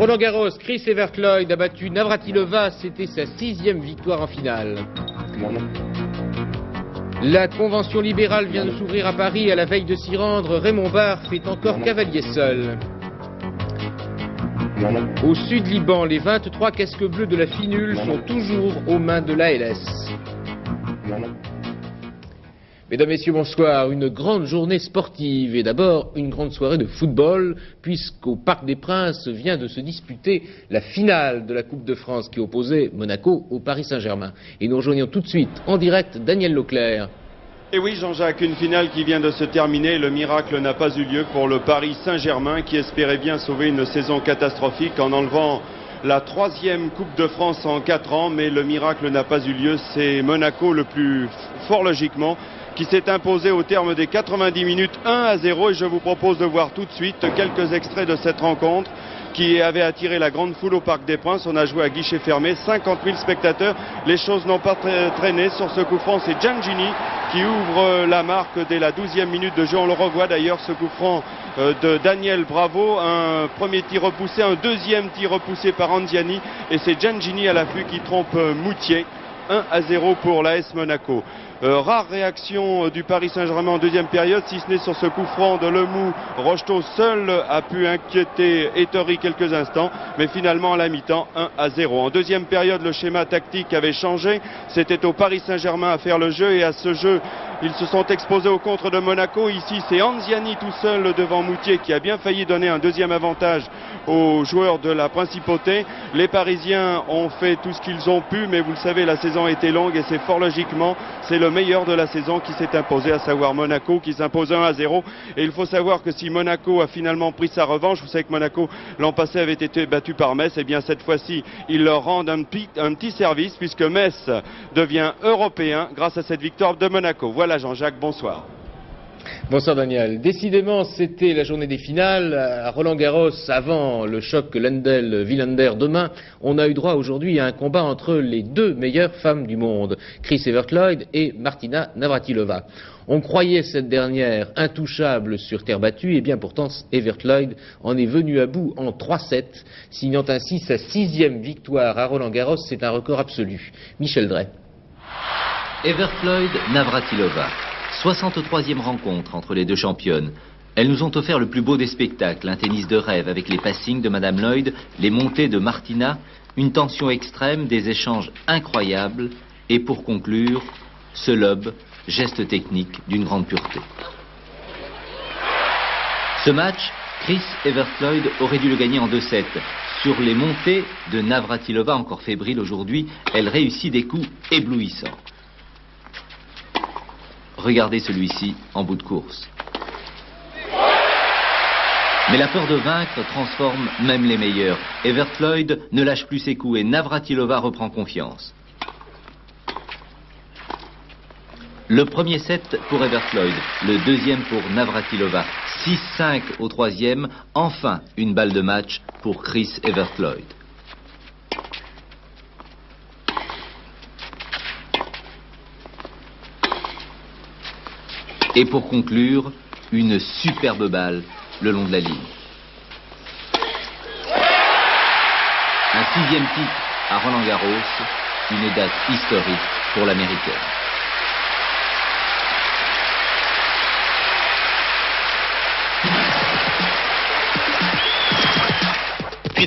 Roland Garros, Chris Evertloyd a battu Navratilova, c'était sa sixième victoire en finale. La convention libérale vient de s'ouvrir à Paris à la veille de s'y rendre. Raymond Barre fait encore cavalier seul. Au sud Liban, les 23 casques bleus de la finule sont toujours aux mains de l'ALS. Mesdames, Messieurs, bonsoir. Une grande journée sportive et d'abord une grande soirée de football puisqu'au Parc des Princes vient de se disputer la finale de la Coupe de France qui opposait Monaco au Paris Saint-Germain. Et nous rejoignons tout de suite en direct Daniel Leclerc. Et oui, Jean-Jacques, une finale qui vient de se terminer. Le miracle n'a pas eu lieu pour le Paris Saint-Germain qui espérait bien sauver une saison catastrophique en enlevant la troisième Coupe de France en quatre ans. Mais le miracle n'a pas eu lieu. C'est Monaco le plus fort logiquement qui s'est imposé au terme des 90 minutes 1 à 0 et je vous propose de voir tout de suite quelques extraits de cette rencontre qui avait attiré la grande foule au Parc des Princes. On a joué à guichet fermé, 50 000 spectateurs. Les choses n'ont pas traîné sur ce coup franc. C'est Giangini qui ouvre la marque dès la 12e minute de jeu. On le revoit d'ailleurs, ce coup franc euh, de Daniel Bravo. Un premier tir repoussé, un deuxième tir repoussé par Anziani. Et c'est Giangini à l'affût qui trompe Moutier. 1 à 0 pour l'AS Monaco. Euh, rare réaction euh, du Paris Saint-Germain en deuxième période, si ce n'est sur ce coup franc de Lemou. Rocheteau seul a pu inquiéter Ettori quelques instants, mais finalement à la mi-temps, 1 à 0. En deuxième période, le schéma tactique avait changé. C'était au Paris Saint-Germain à faire le jeu et à ce jeu, ils se sont exposés au contre de Monaco. Ici, c'est Anziani tout seul devant Moutier qui a bien failli donner un deuxième avantage aux joueurs de la Principauté. Les Parisiens ont fait tout ce qu'ils ont pu, mais vous le savez, la saison a été longue et c'est fort logiquement, c'est le meilleur de la saison qui s'est imposé, à savoir Monaco, qui s'impose 1 à 0. Et il faut savoir que si Monaco a finalement pris sa revanche, vous savez que Monaco l'an passé avait été battu par Metz, et eh bien cette fois-ci, ils leur rendent un petit, service puisque Metz devient européen grâce à cette victoire de Monaco. Jean-Jacques, bonsoir. Bonsoir Daniel. Décidément, c'était la journée des finales. À Roland Garros, avant le choc Lendl-Villander demain, on a eu droit aujourd'hui à un combat entre les deux meilleures femmes du monde, Chris Evertloyd et Martina Navratilova. On croyait cette dernière intouchable sur terre battue, et bien pourtant Evertloyd en est venu à bout en 3-7, signant ainsi sa sixième victoire à Roland Garros. C'est un record absolu. Michel Drey. Evertloyd Navratilova. 63e rencontre entre les deux championnes. Elles nous ont offert le plus beau des spectacles, un tennis de rêve avec les passings de Madame Lloyd, les montées de Martina, une tension extrême, des échanges incroyables, et pour conclure, ce lob, geste technique d'une grande pureté. Ce match, Chris Everfloyd aurait dû le gagner en 2-7. Sur les montées de Navratilova, encore fébrile aujourd'hui, elle réussit des coups éblouissants. Regardez celui-ci en bout de course. Mais la peur de vaincre transforme même les meilleurs. Everfloyd ne lâche plus ses coups et Navratilova reprend confiance. Le premier set pour Everfloyd, le deuxième pour Navratilova. 6-5 au troisième, enfin une balle de match pour Chris Everfloyd. Et pour conclure, une superbe balle le long de la ligne. Un sixième titre à Roland Garros, une date historique pour l'américaine.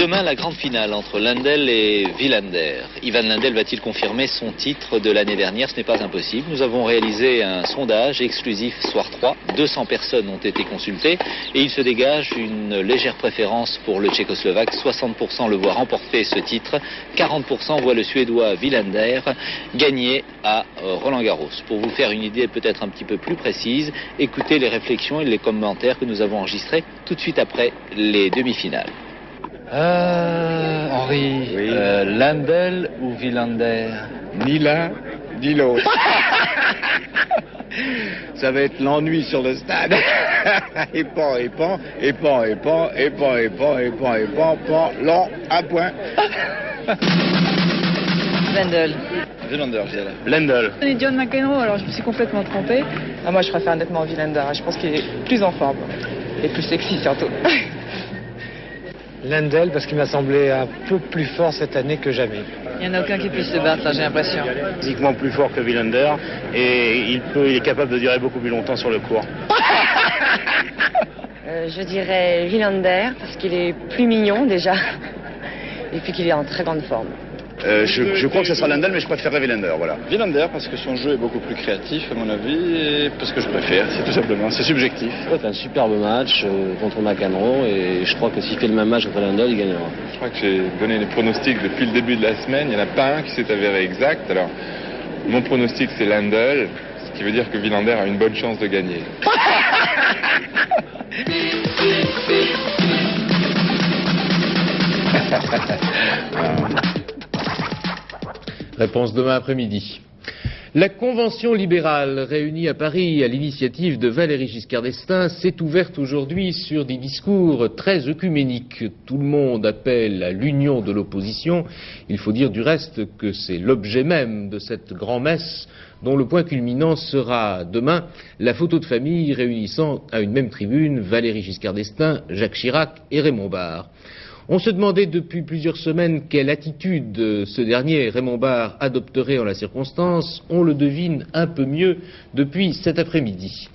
Demain, la grande finale entre Lindel et Villander. Ivan Lindel va-t-il confirmer son titre de l'année dernière? Ce n'est pas impossible. Nous avons réalisé un sondage exclusif soir 3. 200 personnes ont été consultées et il se dégage une légère préférence pour le Tchécoslovaque. 60% le voient remporter ce titre. 40% voient le Suédois Villander gagner à euh, Roland Garros. Pour vous faire une idée peut-être un petit peu plus précise, écoutez les réflexions et les commentaires que nous avons enregistrés tout de suite après les demi-finales. Euh, Henri, euh, Landel ou Villander Ni l'un, ni l'autre. Ça va être l'ennui sur le stade. et pan, et pan, et pan, et pan, et pan, et pan, et pan, et pan, pan, long, un point. Lendl. Villander, je dirais. Lendl. On est John McEnroe, alors je me suis complètement trompée. Ah, moi, je préfère nettement Villander. Je pense qu'il est plus en forme. Et plus sexy, surtout. Lendl parce qu'il m'a semblé un peu plus fort cette année que jamais. Il n'y en a aucun qui puisse se battre, j'ai l'impression. Physiquement plus fort que Villander et il, peut, il est capable de durer beaucoup plus longtemps sur le court. Euh, je dirais Villander parce qu'il est plus mignon déjà et puis qu'il est en très grande forme. Euh, je, crois que ce sera Lendl, mais je préférerais Villander, voilà. Villander, parce que son jeu est beaucoup plus créatif, à mon avis, et parce que je préfère, c'est tout simplement, c'est subjectif. C'est un superbe match euh, contre McEnroe, et je crois que s'il fait le même match contre Lendl, il gagnera. Je crois que j'ai donné des pronostics depuis le début de la semaine, il n'y en a pas un qui s'est avéré exact. Alors, mon pronostic, c'est Lendl, ce qui veut dire que Villander a une bonne chance de gagner. Réponse demain après-midi. La convention libérale réunie à Paris à l'initiative de Valéry Giscard d'Estaing s'est ouverte aujourd'hui sur des discours très œcuméniques. Tout le monde appelle à l'union de l'opposition. Il faut dire du reste que c'est l'objet même de cette grand-messe dont le point culminant sera demain la photo de famille réunissant à une même tribune Valéry Giscard d'Estaing, Jacques Chirac et Raymond Barre. On se demandait depuis plusieurs semaines quelle attitude ce dernier, Raymond Barre, adopterait en la circonstance. On le devine un peu mieux depuis cet après-midi.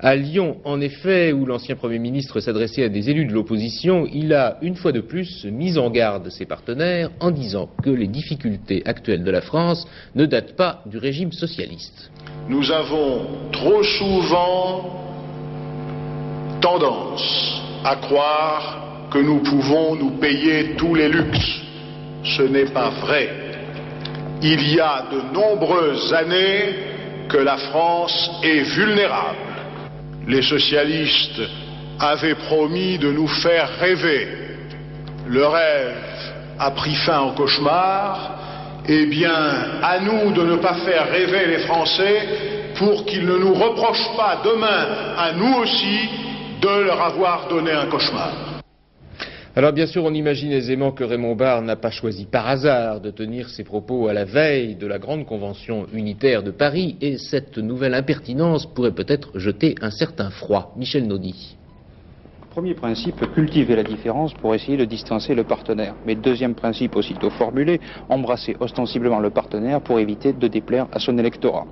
À Lyon, en effet, où l'ancien Premier ministre s'adressait à des élus de l'opposition, il a, une fois de plus, mis en garde ses partenaires en disant que les difficultés actuelles de la France ne datent pas du régime socialiste. Nous avons trop souvent tendance à croire nous pouvons nous payer tous les luxes. Ce n'est pas vrai. Il y a de nombreuses années que la France est vulnérable. Les socialistes avaient promis de nous faire rêver. Le rêve a pris fin au cauchemar. Eh bien, à nous de ne pas faire rêver les Français pour qu'ils ne nous reprochent pas demain, à nous aussi, de leur avoir donné un cauchemar. Alors bien sûr, on imagine aisément que Raymond Barre n'a pas choisi par hasard de tenir ses propos à la veille de la grande convention unitaire de Paris, et cette nouvelle impertinence pourrait peut-être jeter un certain froid. Michel Naudy. Premier principe, cultiver la différence pour essayer de distancer le partenaire. Mais deuxième principe aussitôt formulé, embrasser ostensiblement le partenaire pour éviter de déplaire à son électorat.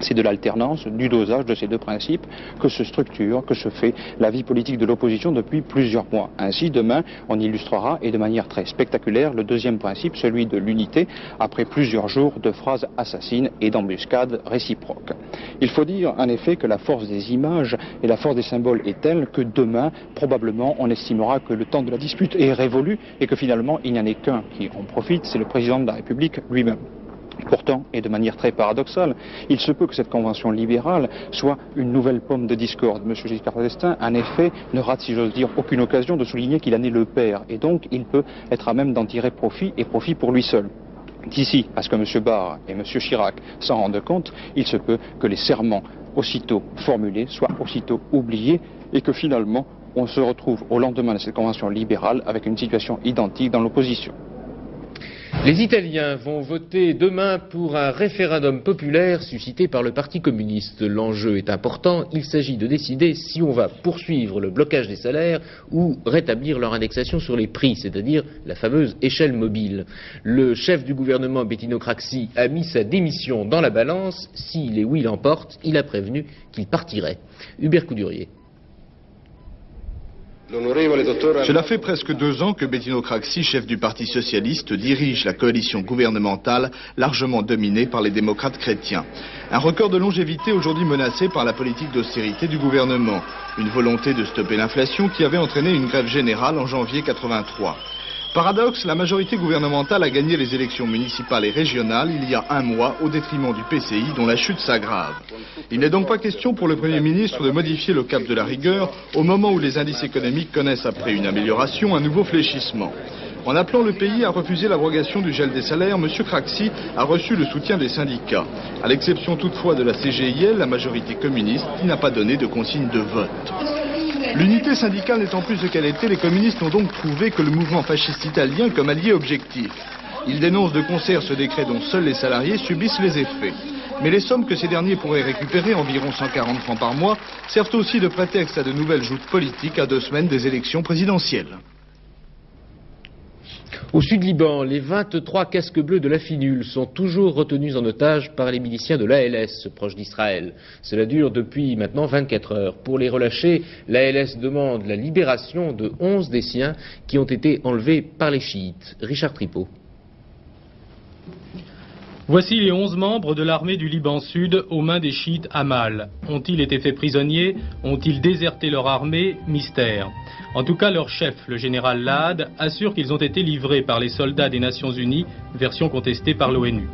C'est de l'alternance, du dosage de ces deux principes que se structure, que se fait la vie politique de l'opposition depuis plusieurs mois. Ainsi, demain, on illustrera, et de manière très spectaculaire, le deuxième principe, celui de l'unité, après plusieurs jours de phrases assassines et d'embuscades réciproques. Il faut dire, en effet, que la force des images et la force des symboles est telle que demain, probablement, on estimera que le temps de la dispute est révolu et que finalement, il n'y en ait qu'un qui en profite, c'est le président de la République lui-même. Pourtant, et de manière très paradoxale, il se peut que cette convention libérale soit une nouvelle pomme de discorde. M. Giscard d'Estaing, en effet, ne rate, si j'ose dire, aucune occasion de souligner qu'il en est le père, et donc il peut être à même d'en tirer profit, et profit pour lui seul. D'ici à ce que M. Barr et M. Chirac s'en rendent compte, il se peut que les serments aussitôt formulés soient aussitôt oubliés, et que finalement, on se retrouve au lendemain de cette convention libérale avec une situation identique dans l'opposition. Les Italiens vont voter demain pour un référendum populaire suscité par le Parti communiste. L'enjeu est important, il s'agit de décider si on va poursuivre le blocage des salaires ou rétablir leur indexation sur les prix, c'est-à-dire la fameuse échelle mobile. Le chef du gouvernement Bettino Craxi a mis sa démission dans la balance. Si les oui l'emportent, il a prévenu qu'il partirait. Hubert Coudurier. Cela fait presque deux ans que Bettino Craxi, chef du Parti socialiste, dirige la coalition gouvernementale largement dominée par les démocrates chrétiens. Un record de longévité aujourd'hui menacé par la politique d'austérité du gouvernement. Une volonté de stopper l'inflation qui avait entraîné une grève générale en janvier 83. Paradoxe, la majorité gouvernementale a gagné les élections municipales et régionales il y a un mois au détriment du PCI dont la chute s'aggrave. Il n'est donc pas question pour le Premier ministre de modifier le cap de la rigueur au moment où les indices économiques connaissent après une amélioration un nouveau fléchissement. En appelant le pays à refuser l'abrogation du gel des salaires, M. Craxi a reçu le soutien des syndicats, à l'exception toutefois de la CGIL, la majorité communiste, qui n'a pas donné de consigne de vote. L'unité syndicale n'étant plus ce qu'elle était, les communistes ont donc trouvé que le mouvement fasciste italien comme allié objectif. Ils dénoncent de concert ce décret dont seuls les salariés subissent les effets. Mais les sommes que ces derniers pourraient récupérer, environ 140 francs par mois, servent aussi de prétexte à de nouvelles joutes politiques à deux semaines des élections présidentielles. Au sud-Liban, les 23 casques bleus de la finule sont toujours retenus en otage par les miliciens de l'ALS, proche d'Israël. Cela dure depuis maintenant 24 heures. Pour les relâcher, l'ALS demande la libération de 11 des siens qui ont été enlevés par les chiites. Richard Tripot. Voici les onze membres de l'armée du Liban Sud aux mains des chiites Hamal. Ont-ils été faits prisonniers? Ont-ils déserté leur armée? Mystère. En tout cas, leur chef, le général Laad, assure qu'ils ont été livrés par les soldats des Nations Unies, version contestée par l'ONU.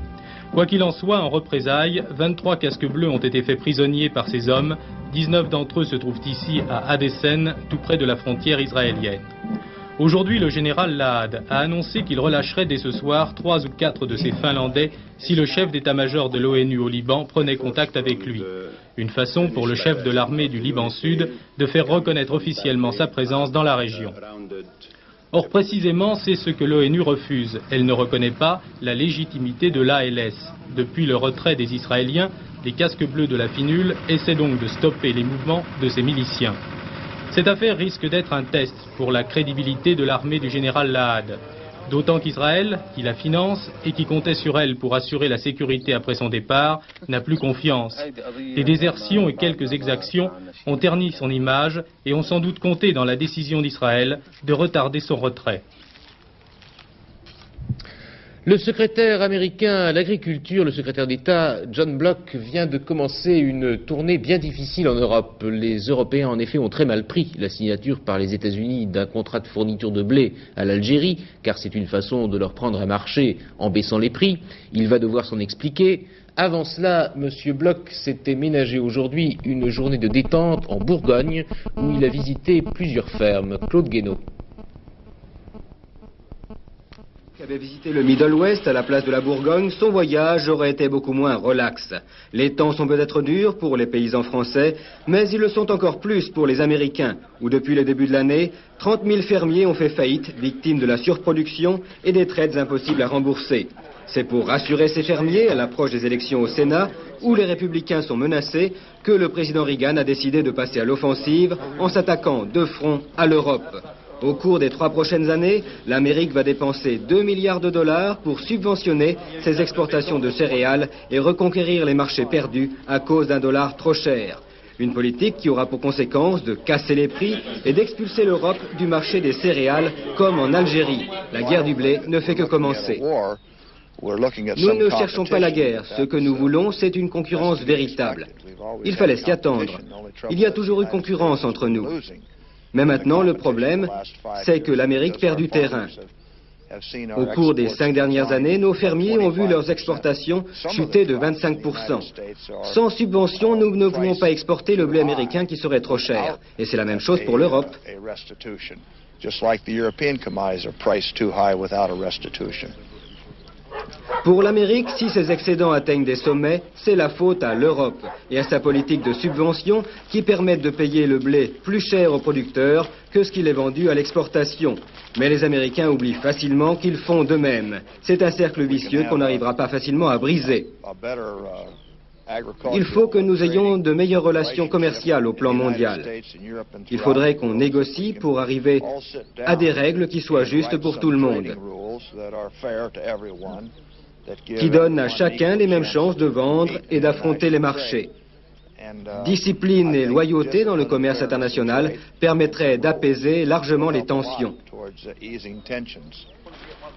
Quoi qu'il en soit, en représailles, 23 casques bleus ont été faits prisonniers par ces hommes. 19 d'entre eux se trouvent ici à Adessen, tout près de la frontière israélienne. Aujourd'hui, le général Laad a annoncé qu'il relâcherait dès ce soir trois ou quatre de ses Finlandais si le chef d'état-major de l'ONU au Liban prenait contact avec lui. Une façon pour le chef de l'armée du Liban Sud de faire reconnaître officiellement sa présence dans la région. Or, précisément, c'est ce que l'ONU refuse. Elle ne reconnaît pas la légitimité de l'ALS. Depuis le retrait des Israéliens, les casques bleus de la finule essaient donc de stopper les mouvements de ces miliciens. Cette affaire risque d'être un test pour la crédibilité de l'armée du général Lahad. D'autant qu'Israël, qui la finance et qui comptait sur elle pour assurer la sécurité après son départ, n'a plus confiance. Des désertions et quelques exactions ont terni son image et ont sans doute compté dans la décision d'Israël de retarder son retrait. Le secrétaire américain à l'agriculture, le secrétaire d'État John Block, vient de commencer une tournée bien difficile en Europe. Les Européens, en effet, ont très mal pris la signature par les États-Unis d'un contrat de fourniture de blé à l'Algérie, car c'est une façon de leur prendre un marché en baissant les prix. Il va devoir s'en expliquer. Avant cela, M. Bloch s'était ménagé aujourd'hui une journée de détente en Bourgogne, où il a visité plusieurs fermes. Claude Guénaud. qui avait visité le Middle West à la place de la Bourgogne, son voyage aurait été beaucoup moins relax. Les temps sont peut-être durs pour les paysans français, mais ils le sont encore plus pour les Américains, où depuis le début de l'année, 30 000 fermiers ont fait faillite, victimes de la surproduction et des traites impossibles à rembourser. C'est pour rassurer ces fermiers à l'approche des élections au Sénat, où les républicains sont menacés, que le président Reagan a décidé de passer à l'offensive en s'attaquant de front à l'Europe. Au cours des trois prochaines années, l'Amérique va dépenser 2 milliards de dollars pour subventionner ses exportations de céréales et reconquérir les marchés perdus à cause d'un dollar trop cher. Une politique qui aura pour conséquence de casser les prix et d'expulser l'Europe du marché des céréales comme en Algérie. La guerre du blé ne fait que commencer. Nous ne cherchons pas la guerre. Ce que nous voulons, c'est une concurrence véritable. Il fallait s'y attendre. Il y a toujours eu concurrence entre nous. Mais maintenant, le problème, c'est que l'Amérique perd du terrain. Au cours des cinq dernières années, nos fermiers ont vu leurs exportations chuter de 25%. Sans subvention, nous ne pouvons pas exporter le blé américain qui serait trop cher. Et c'est la même chose pour l'Europe. Pour l'Amérique, si ses excédents atteignent des sommets, c'est la faute à l'Europe et à sa politique de subvention qui permettent de payer le blé plus cher aux producteurs que ce qu'il est vendu à l'exportation. Mais les Américains oublient facilement qu'ils font de même. C'est un cercle vicieux qu'on n'arrivera pas facilement à briser. Il faut que nous ayons de meilleures relations commerciales au plan mondial. Il faudrait qu'on négocie pour arriver à des règles qui soient justes pour tout le monde, qui donnent à chacun les mêmes chances de vendre et d'affronter les marchés. Discipline et loyauté dans le commerce international permettraient d'apaiser largement les tensions.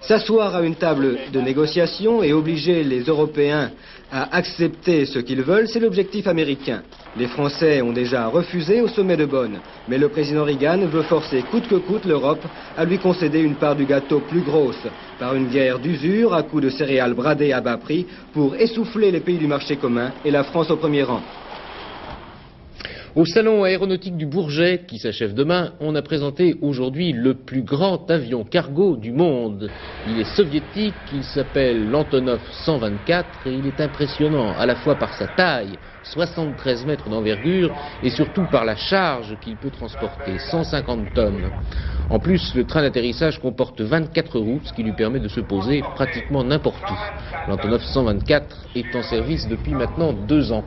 S'asseoir à une table de négociation et obliger les Européens à accepter ce qu'ils veulent, c'est l'objectif américain. Les Français ont déjà refusé au sommet de Bonn, mais le président Reagan veut forcer coûte que coûte l'Europe à lui concéder une part du gâteau plus grosse, par une guerre d'usure à coups de céréales bradées à bas prix pour essouffler les pays du marché commun et la France au premier rang. Au salon aéronautique du Bourget, qui s'achève demain, on a présenté aujourd'hui le plus grand avion cargo du monde. Il est soviétique, il s'appelle l'Antonov 124 et il est impressionnant à la fois par sa taille, 73 mètres d'envergure, et surtout par la charge qu'il peut transporter, 150 tonnes. En plus, le train d'atterrissage comporte 24 roues, ce qui lui permet de se poser pratiquement n'importe où. L'Antonov 124 est en service depuis maintenant deux ans.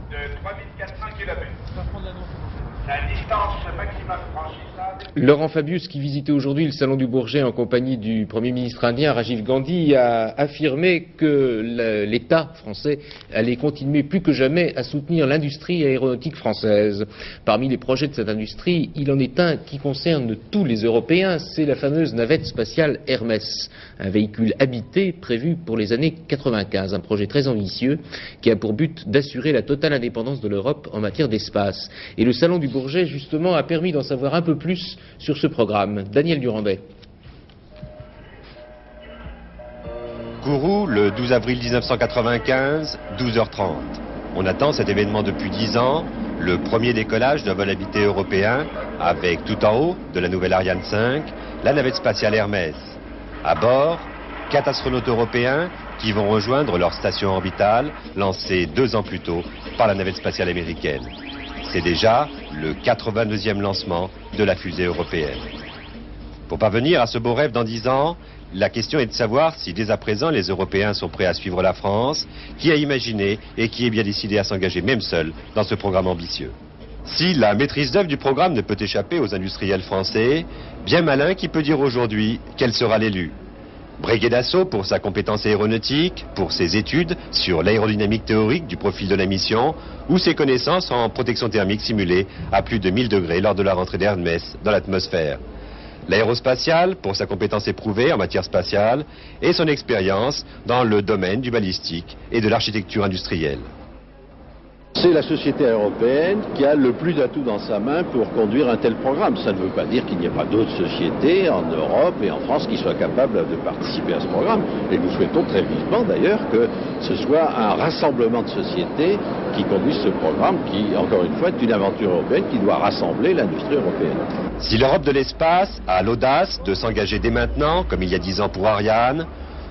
Laurent Fabius, qui visitait aujourd'hui le Salon du Bourget en compagnie du Premier ministre indien Rajiv Gandhi, a affirmé que l'État français allait continuer plus que jamais à soutenir l'industrie aéronautique française. Parmi les projets de cette industrie, il en est un qui concerne tous les Européens, c'est la fameuse navette spatiale Hermès, un véhicule habité prévu pour les années 95, un projet très ambitieux qui a pour but d'assurer la totale indépendance de l'Europe en matière d'espace. Et le Salon du Bourget, justement, a permis d'en savoir un peu plus sur ce programme. Daniel Durandet. Kourou, le 12 avril 1995, 12h30. On attend cet événement depuis 10 ans, le premier décollage d'un vol habité européen avec tout en haut de la nouvelle Ariane 5, la navette spatiale Hermès. À bord, quatre astronautes européens qui vont rejoindre leur station orbitale lancée deux ans plus tôt par la navette spatiale américaine. C'est déjà le 82e lancement de la fusée européenne. Pour parvenir à ce beau rêve dans 10 ans, la question est de savoir si dès à présent les Européens sont prêts à suivre la France, qui a imaginé et qui est bien décidé à s'engager même seul dans ce programme ambitieux. Si la maîtrise d'œuvre du programme ne peut échapper aux industriels français, bien malin qui peut dire aujourd'hui quel sera l'élu. Breguet d'assaut pour sa compétence aéronautique, pour ses études sur l'aérodynamique théorique du profil de la mission ou ses connaissances en protection thermique simulée à plus de 1000 degrés lors de la rentrée d'Hermès dans l'atmosphère. L'aérospatial pour sa compétence éprouvée en matière spatiale et son expérience dans le domaine du balistique et de l'architecture industrielle. C'est la société européenne qui a le plus d'atouts dans sa main pour conduire un tel programme. Ça ne veut pas dire qu'il n'y a pas d'autres sociétés en Europe et en France qui soient capables de participer à ce programme. Et nous souhaitons très vivement d'ailleurs que ce soit un rassemblement de sociétés qui conduisent ce programme qui, encore une fois, est une aventure européenne qui doit rassembler l'industrie européenne. Si l'Europe de l'espace a l'audace de s'engager dès maintenant, comme il y a dix ans pour Ariane,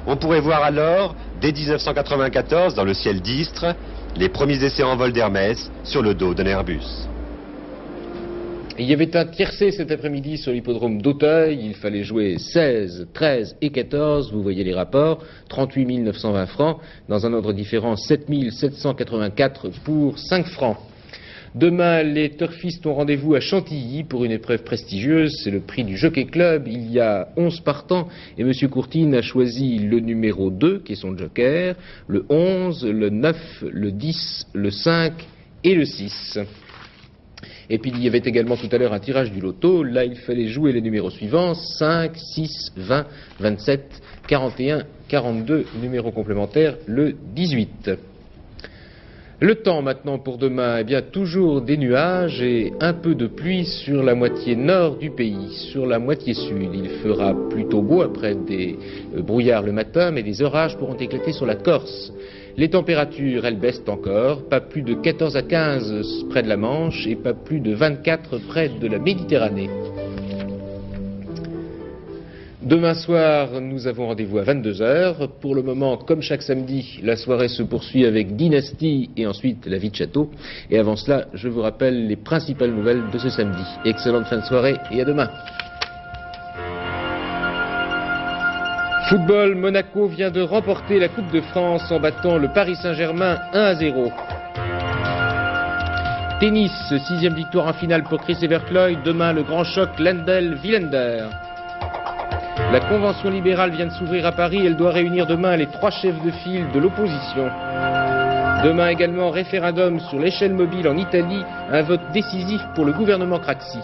on pourrait voir alors, dès 1994, dans le ciel d'Istres, les premiers essais en vol d'Hermès sur le dos d'un Airbus. Il y avait un tiercé cet après-midi sur l'hippodrome d'Auteuil. Il fallait jouer 16, 13 et 14. Vous voyez les rapports. 38 920 francs. Dans un ordre différent, 7 784 pour 5 francs. Demain, les turfistes ont rendez-vous à Chantilly pour une épreuve prestigieuse. C'est le prix du Jockey Club. Il y a 11 partants et M. Courtine a choisi le numéro 2, qui est son joker, le 11, le 9, le 10, le 5 et le 6. Et puis il y avait également tout à l'heure un tirage du loto. Là, il fallait jouer les numéros suivants 5, 6, 20, 27, 41, 42, numéros complémentaires, le 18. Le temps maintenant pour demain, eh bien toujours des nuages et un peu de pluie sur la moitié nord du pays. Sur la moitié sud, il fera plutôt beau après des euh, brouillards le matin, mais des orages pourront éclater sur la Corse. Les températures, elles baissent encore, pas plus de 14 à 15 près de la Manche et pas plus de 24 près de la Méditerranée. Demain soir, nous avons rendez-vous à 22h. Pour le moment, comme chaque samedi, la soirée se poursuit avec Dynastie et ensuite La vie de château. Et avant cela, je vous rappelle les principales nouvelles de ce samedi. Excellente fin de soirée et à demain. Football, Monaco vient de remporter la Coupe de France en battant le Paris Saint-Germain 1 à 0. Tennis, sixième victoire en finale pour Chris Evercloy. Demain, le grand choc Lendl-Willender. La convention libérale vient de s'ouvrir à Paris. Elle doit réunir demain les trois chefs de file de l'opposition. Demain également référendum sur l'échelle mobile en Italie, un vote décisif pour le gouvernement Craxi.